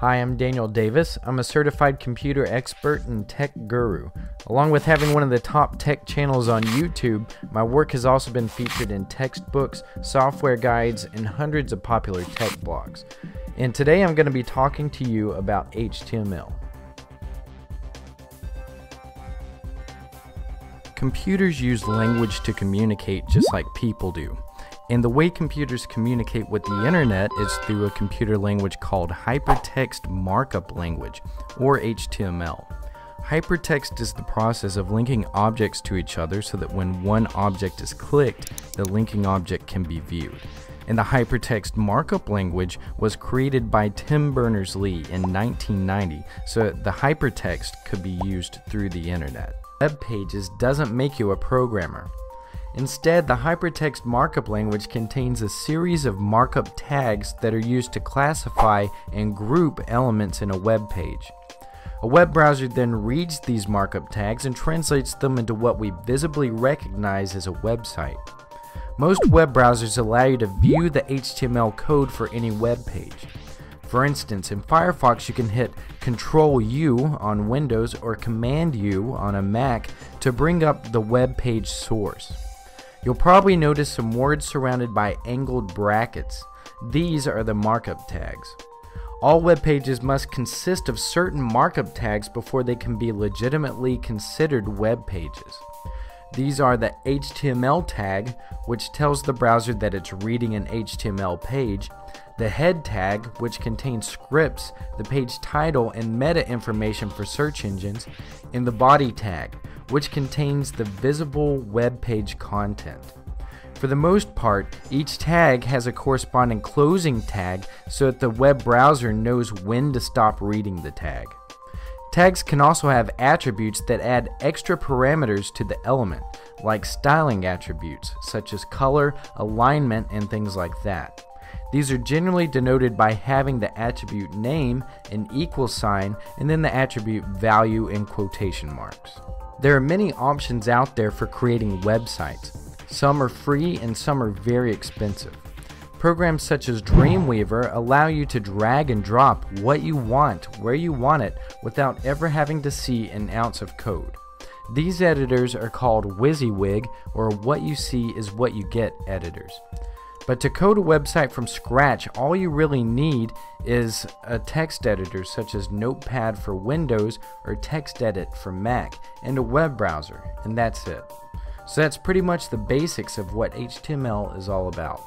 Hi, I'm Daniel Davis. I'm a certified computer expert and tech guru. Along with having one of the top tech channels on YouTube, my work has also been featured in textbooks, software guides, and hundreds of popular tech blogs. And today I'm going to be talking to you about HTML. Computers use language to communicate just like people do. And the way computers communicate with the internet is through a computer language called Hypertext Markup Language, or HTML. Hypertext is the process of linking objects to each other so that when one object is clicked, the linking object can be viewed. And the hypertext markup language was created by Tim Berners-Lee in 1990 so that the hypertext could be used through the internet. Web pages doesn't make you a programmer. Instead, the hypertext markup language contains a series of markup tags that are used to classify and group elements in a web page. A web browser then reads these markup tags and translates them into what we visibly recognize as a website. Most web browsers allow you to view the HTML code for any web page. For instance, in Firefox you can hit Control U on Windows or Command U on a Mac to bring up the web page source. You'll probably notice some words surrounded by angled brackets. These are the markup tags. All web pages must consist of certain markup tags before they can be legitimately considered web pages. These are the HTML tag, which tells the browser that it's reading an HTML page, the head tag, which contains scripts, the page title, and meta information for search engines, and the body tag, which contains the visible web page content. For the most part, each tag has a corresponding closing tag so that the web browser knows when to stop reading the tag. Tags can also have attributes that add extra parameters to the element, like styling attributes, such as color, alignment, and things like that. These are generally denoted by having the attribute name, an equal sign, and then the attribute value in quotation marks. There are many options out there for creating websites. Some are free and some are very expensive. Programs such as Dreamweaver allow you to drag and drop what you want where you want it without ever having to see an ounce of code. These editors are called WYSIWYG or what you see is what you get editors. But to code a website from scratch, all you really need is a text editor such as Notepad for Windows or TextEdit for Mac and a web browser, and that's it. So that's pretty much the basics of what HTML is all about.